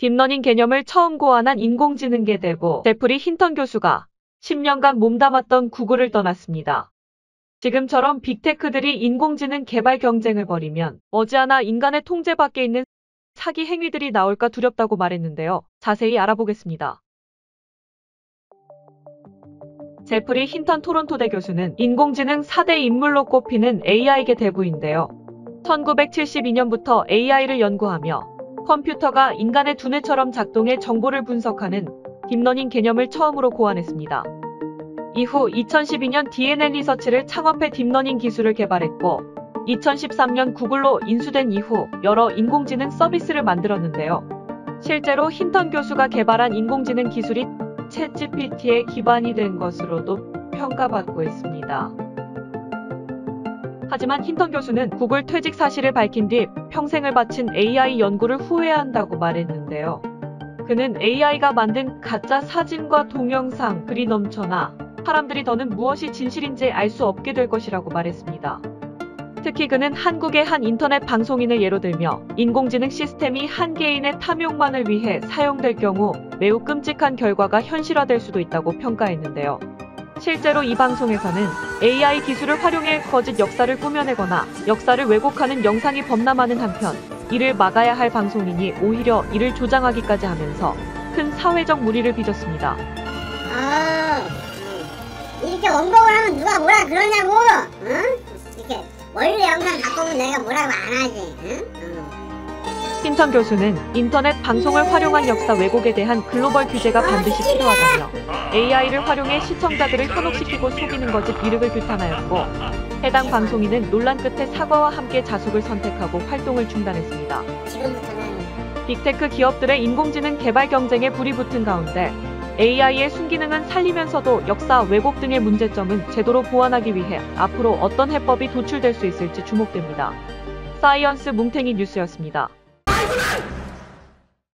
딥러닝 개념을 처음 고안한 인공지능계 대부 제프리 힌턴 교수가 10년간 몸담았던 구글을 떠났습니다. 지금처럼 빅테크들이 인공지능 개발 경쟁을 벌이면 머지않아 인간의 통제 밖에 있는 사기 행위들이 나올까 두렵다고 말했는데요. 자세히 알아보겠습니다. 제프리 힌턴 토론토 대 교수는 인공지능 4대 인물로 꼽히는 AI계 대부인데요. 1972년부터 AI를 연구하며 컴퓨터가 인간의 두뇌처럼 작동해 정보를 분석하는 딥러닝 개념을 처음으로 고안했습니다. 이후 2012년 DNN 리서치를 창업해 딥러닝 기술을 개발했고 2013년 구글로 인수된 이후 여러 인공지능 서비스를 만들었는데요. 실제로 힌턴 교수가 개발한 인공지능 기술이 챗 GPT의 기반이 된 것으로도 평가받고 있습니다. 하지만 힌턴 교수는 구글 퇴직 사실을 밝힌 뒤 평생을 바친 AI 연구를 후회한다고 말했는데요. 그는 AI가 만든 가짜 사진과 동영상, 글이 넘쳐나 사람들이 더는 무엇이 진실인지 알 수 없게 될 것이라고 말했습니다. 특히 그는 한국의 한 인터넷 방송인을 예로 들며 인공지능 시스템이 한 개인의 탐욕만을 위해 사용될 경우 매우 끔찍한 결과가 현실화될 수도 있다고 평가했는데요. 실제로 이 방송에서는 AI 기술을 활용해 거짓 역사를 꾸며내거나 역사를 왜곡하는 영상이 범람하는 한편 이를 막아야 할 방송인이 오히려 이를 조장하기까지 하면서 큰 사회적 무리를 빚었습니다. 아, 음. 이렇게 원곡을 하면 누가 뭐라 그러냐고, 응? 이렇게 원래 영상 오면 내가 뭐라고 안 하지, 응? 응. 힌턴 교수는 인터넷 방송을 활용한 역사 왜곡에 대한 글로벌 규제가 반드시 필요하다며 AI를 활용해 시청자들을 현혹시키고 속이는 것이 이득을 규탄하였고 해당 방송인은 논란 끝에 사과와 함께 자숙을 선택하고 활동을 중단했습니다. 빅테크 기업들의 인공지능 개발 경쟁에 불이 붙은 가운데 AI의 순기능은 살리면서도 역사 왜곡 등의 문제점은 제도로 보완하기 위해 앞으로 어떤 해법이 도출될 수 있을지 주목됩니다. 사이언스 뭉탱이 뉴스였습니다. 出 来